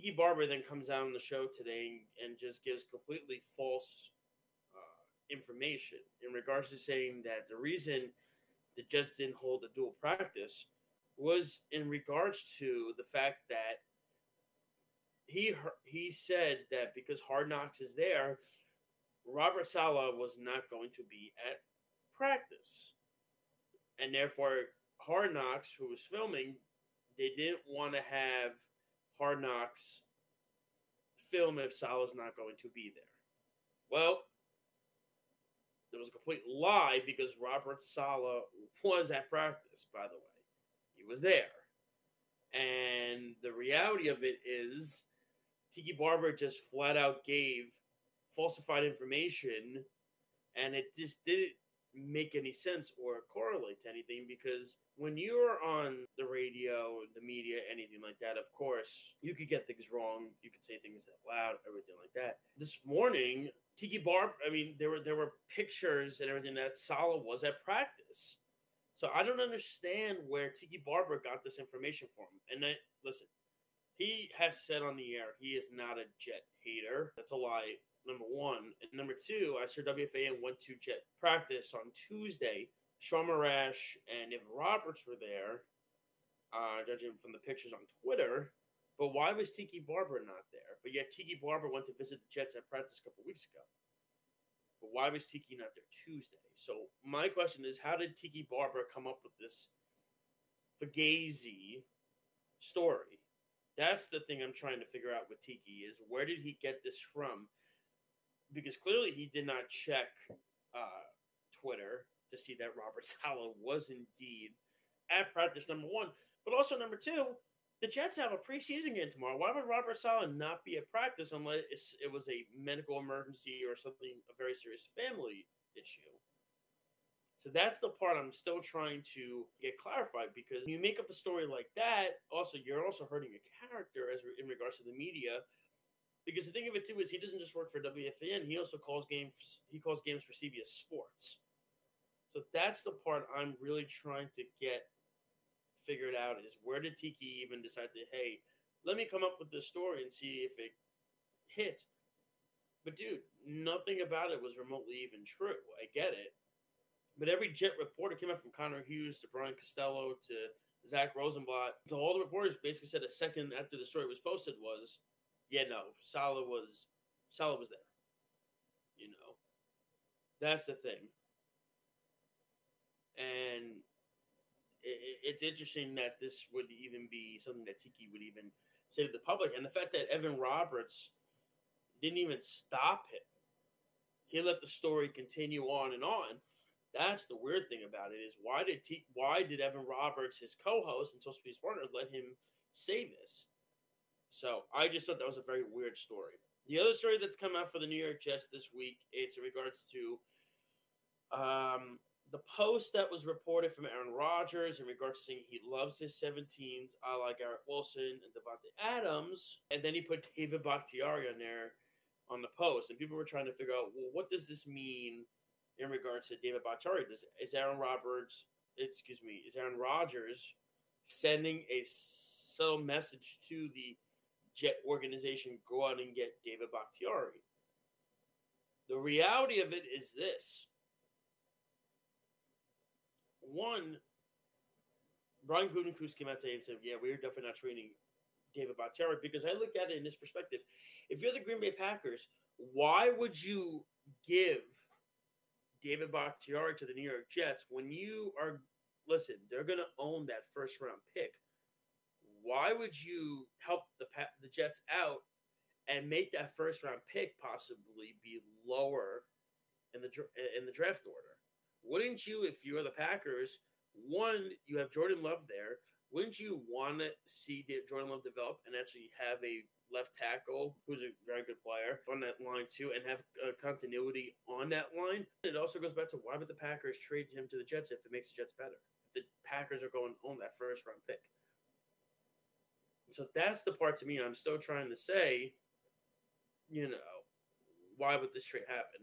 Tiki Barber then comes out on the show today and, and just gives completely false uh, information in regards to saying that the reason the Jets didn't hold a dual practice was in regards to the fact that he he said that because Hard Knocks is there, Robert Saleh was not going to be at practice, and therefore Hard Knocks, who was filming, they didn't want to have Hard Knocks film if Saleh's not going to be there. Well, there was a complete lie because Robert Saleh was at practice, by the way. He was there. And the reality of it is Tiki Barber just flat out gave falsified information and it just didn't make any sense or correlate to anything because when you're on the radio, the media, anything like that, of course, you could get things wrong. You could say things out loud, everything like that. This morning, Tiki Barb, I mean, there were there were pictures and everything that Saleh was at practice. So I don't understand where Tiki Barber got this information from. And I, listen, he has said on the air he is not a Jet hater. That's a lie number one. And number two, I saw WFAN went to jet practice on Tuesday. Sean Marash and Evan Roberts were there, uh, judging from the pictures on Twitter. But why was Tiki Barber not there? But yet Tiki Barber went to visit the Jets at practice a couple weeks ago. But why was Tiki not there Tuesday? So my question is, how did Tiki Barber come up with this Fugazi story? That's the thing I'm trying to figure out with Tiki is where did he get this from? Because clearly he did not check uh, Twitter to see that Robert Saleh was indeed at practice number one. But also number two, the Jets have a preseason game tomorrow. Why would Robert Saleh not be at practice unless it was a medical emergency or something, a very serious family issue? So that's the part I'm still trying to get clarified because you make up a story like that, also you're also hurting a character as in regards to the media because the thing of it too is he doesn't just work for WFAN. He also calls games. He calls games for CBS Sports. So that's the part I'm really trying to get figured out is where did Tiki even decide to hey, let me come up with this story and see if it hits. But dude, nothing about it was remotely even true. I get it. But every jet reporter came up from Connor Hughes to Brian Costello to Zach Rosenblatt. To all the reporters basically said a second after the story was posted was yeah, no, Saleh was Saleh was there. You know, that's the thing, and it, it's interesting that this would even be something that Tiki would even say to the public, and the fact that Evan Roberts didn't even stop him. He let the story continue on and on. That's the weird thing about it is why did T, why did Evan Roberts, his co-host and to be partner, let him say this? So I just thought that was a very weird story. The other story that's come out for the New York Jets this week, it's in regards to um, the post that was reported from Aaron Rodgers in regards to saying he loves his 17s. I like Garrett Wilson and Davante Adams. And then he put David Bakhtiari on there on the post. And people were trying to figure out, well, what does this mean in regards to David Bakhtiari? Does, is Aaron Roberts, excuse me, is Aaron Rodgers sending a subtle message to the – Jet organization go out and get David Bakhtiari. The reality of it is this. One, Brian Gutekunst came out today and said, yeah, we're definitely not training David Bakhtiari because I look at it in this perspective. If you're the Green Bay Packers, why would you give David Bakhtiari to the New York Jets when you are, listen, they're going to own that first round pick why would you help Jets out and make that first round pick possibly be lower in the in the draft order? Wouldn't you, if you're the Packers, one you have Jordan Love there? Wouldn't you want to see Jordan Love develop and actually have a left tackle who's a very good player on that line too, and have uh, continuity on that line? It also goes back to why would the Packers trade him to the Jets if it makes the Jets better? The Packers are going on that first round pick. So that's the part to me I'm still trying to say, you know, why would this trade happen?